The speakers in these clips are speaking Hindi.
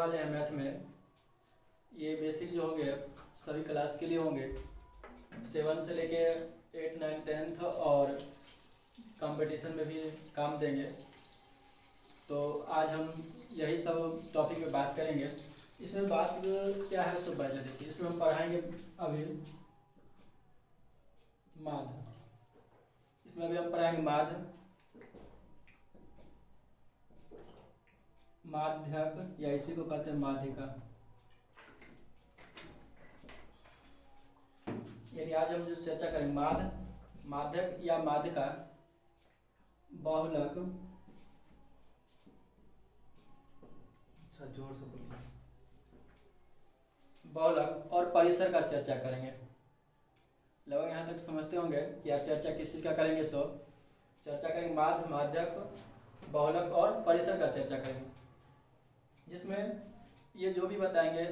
वाले हैं मैथ में, ये बेसिक जो होंगे, सभी क्लास के लिए होंगे। सेवन से लेके एट नाइन टेंथ और कंपटीशन में भी काम देंगे। तो आज हम यही सब टॉपिक में बात करेंगे। इसमें बात क्या है सब पहले देखिए, इसमें हम पढ़ाएँगे अभी माध। इसमें अभी हम पढ़ाएँगे माध। माध्यक या इसी को कहते हैं माध्यिका यानी आज हम जो चर्चा करेंगे माध माध्यक या माध्यिका बहुलक। अच्छा ज़ोर से बोलिए। बहुलक और परिसर का चर्चा करेंगे। लगभग यहाँ तक समझते होंगे कि आज चर्चा किस चीज़ का करेंगे सो चर्चा करेंगे माध्य माध्यक बहुलक और परिसर का चर्चा करेंगे। जिसमें ये जो भी बताएँगे,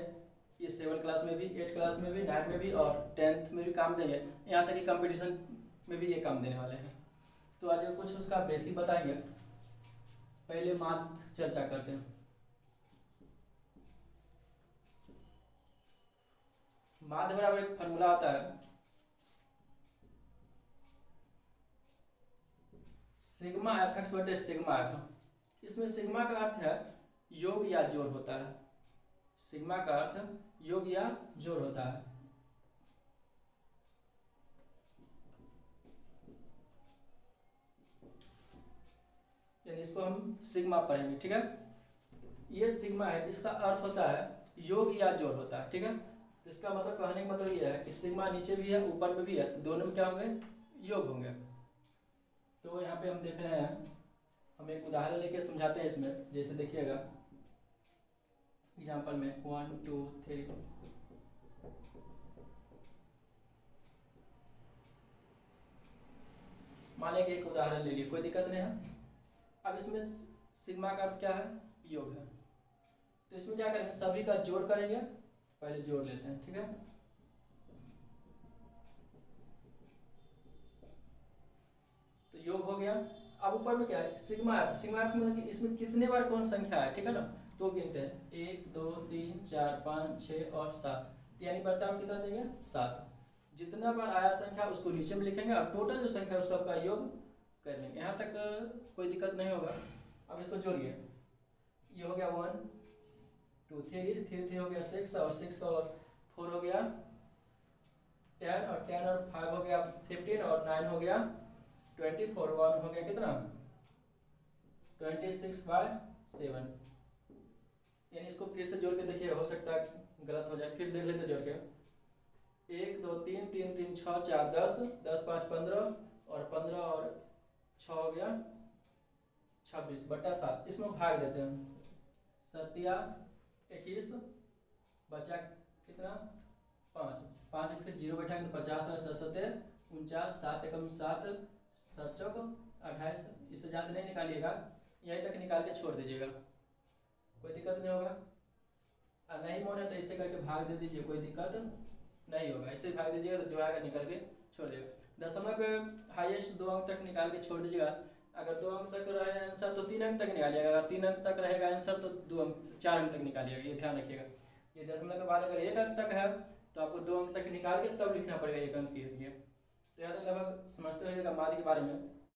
ये सेवन क्लास में भी एट क्लास में भी नाइन में भी और टेंथ में भी काम देंगे। यहाँ तक कि कंपटीशन में भी ये काम देने वाले हैं। तो आज कुछ उसका बेसिक बताएँगे। पहले माध्य चर्चा करते हैं। माध्य बराबर एक फॉर्मूला आता है। सिग्मा एफ़ एक्स बटे सिग्मा एफ़ इसमें सिग्मा का अर्थ है योग या जोड़ होता है। सिग्मा का अर्थ योग या जोड़ होता है। यानी इसको हम सिग्मा पढ़ेंगे, ठीक है? ये सिग्मा है, इसका अर्थ होता है योग या जोड़ होता है, ठीक है? इसका मतलब कहने का मतलब ये है कि सिग्मा नीचे भी है, ऊपर में भी है, दोनों में क्या होंगे? योग होंगे। तो यहाँ पे हम देख रहे हैं, हम एक उदाहरण लेके समझाते हैं इसमें, जैसे देखिएगा। एग्ज़ाम्पल में वन टू थ्री मान लेंगे एक उदाहरण ले लिए। कोई दिक्कत नहीं है? अब इसमें सिग्मा का अर्थ क्या है? योग है। तो इसमें क्या करेंगे? सभी का जोड़ करेंगे। पहले जोड़ लेते हैं, ठीक है? तो योग हो गया। अब ऊपर में क्या है? सिग्मा सिग्मा एफ़ मतलब कि इसमें कितने बार कौन संख्या है, ठीक है ना? तो गिनते हैं। एक, दो, तीन, चार, पाँच छः और सात। यानी बट्टा कितना देंगे? सात। जितना बार आया संख्या, उसको नीचे में लिखेंगे और टोटल जो संख्या है सबका योग कर लेंगे। यहाँ तक कोई दिक्कत नहीं होगा। अब इसको जोड़िए। ये हो गया one two three three three हो गया सिक्स और सिक्स और फोर हो गया टेन और टेन और फाइव हो गया फिफ्टीन और नाइन हो गया ट्वेंटी फोर वन हो गया कितना? ट्वेंटी सिक्स बाय सेवन यानी इसको फिर से जोड़ के देखिए, हो सकता है गलत हो जाए, फिर देख लेते जोड़ के। एक, दो, तीन तीन तीन, छः, चार, दस दस, पाँच, पंद्रह, और पंद्रह, और छ हो गया, छब्बीस, बटा सात। इसमें भाग देते हैं। सत्या, इक्कीस, बचा कितना? पाँच। पाँच फिर ज़ीरो बैठाएँगे तो पचास और सत्ते उनचास, सात एकम सात सात चौक अट्ठाईस। इससे ज़्यादा नहीं निकालिएगा, यहीं तक निकाल के छोड़ दीजिएगा। कोई दिक्कत नहीं होगा। नहीं मोड़ तो इससे करके भाग दे दीजिए, कोई दिक्कत नहीं होगा। ऐसे भाग दीजिएगा तो जो आएगा निकल के छोड़ देगा। दशमलव के हाईएस्ट दो अंक तक निकाल के छोड़ दीजिएगा। अगर दो अंक तक रहे आंसर तो तीन अंक तक निकालिएगा। अगर तीन अंक तक रहेगा आंसर तो दो अंक, चार अंक तक निकालिएगा। ये ध्यान रखिएगा। ये दशमलव के बाद अगर एक अंक तक है तो आपको दो अंक तक निकाल के तब लिखना पड़ेगा एक अंक के लिए। तो यहाँ तक लगभग समझते होइएगा माध्य के बारे में।